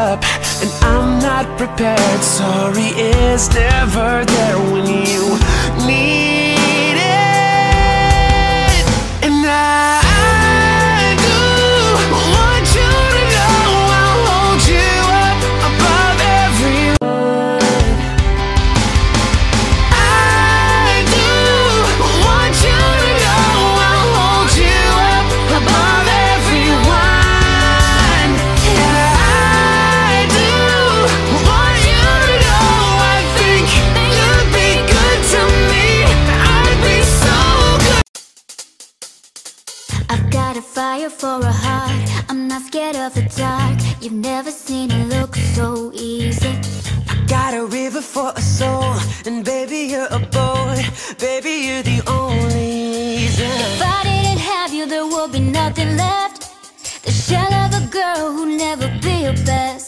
up and I'm not prepared. Sorry is never there when you need for a heart. I'm not scared of the dark. You've never seen it look so easy. I got a river for a soul, and baby, you're a boy. Baby, you're the only reason. If I didn't have you, there would be nothing left. The shell of a girl who'll never be your best.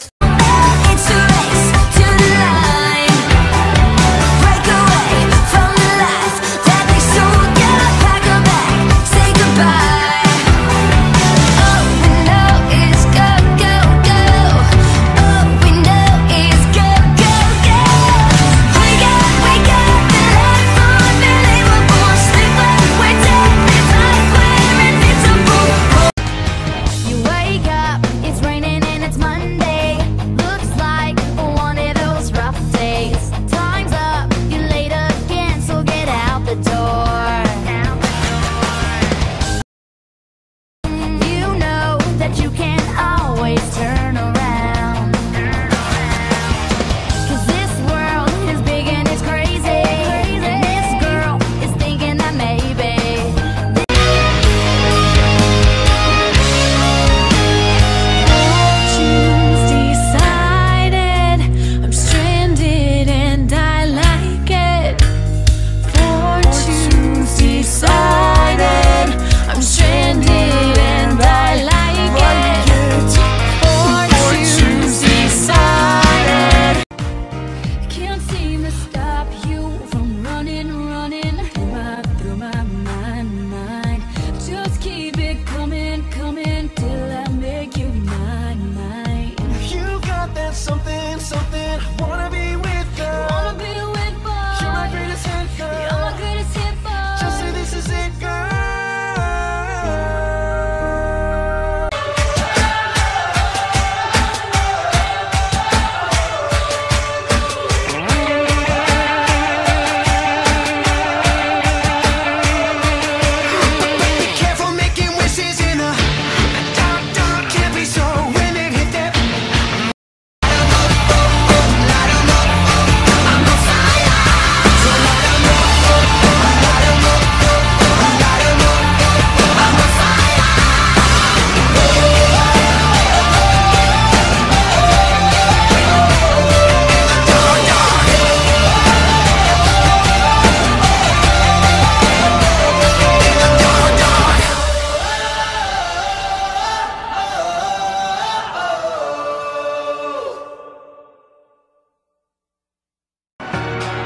The door.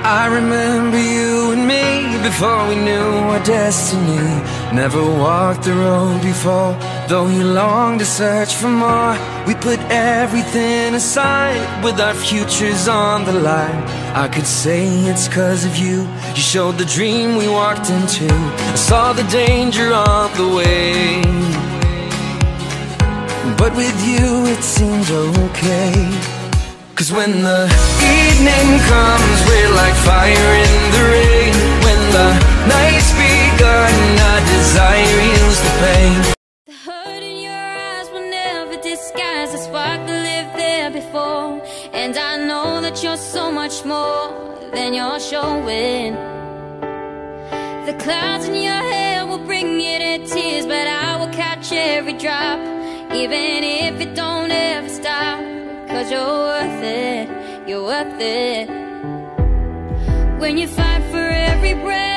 I remember you and me before we knew our destiny. Never walked the road before, though you longed to search for more. We put everything aside with our futures on the line. I could say it's cause of you. You showed the dream we walked into. I saw the danger on the way. But with you, it seemed okay. Cause when the evening comes, we're like fire in the rain. When the night's begun, our desire heals the pain. The hurt in your eyes will never disguise the spark that lived there before. And I know that you're so much more than you're showing. The clouds in your hair will bring you to tears, but I will catch every drop, even if it don't ever stop. Cause you're worth it, you're worth it. When you fight for every breath.